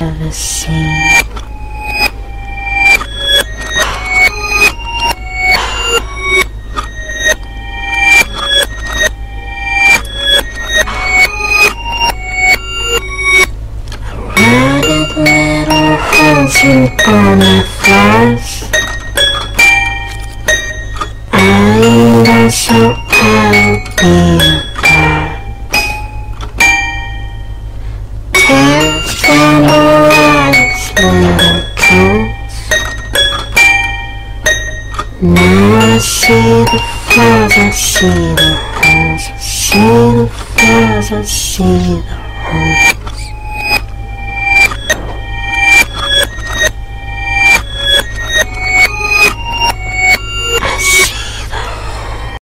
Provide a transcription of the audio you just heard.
ever seen. Ragged little handsome on my flies. I ain't so I'll Now I see the flaws, I see the holes, I see the flaws, I see the holes.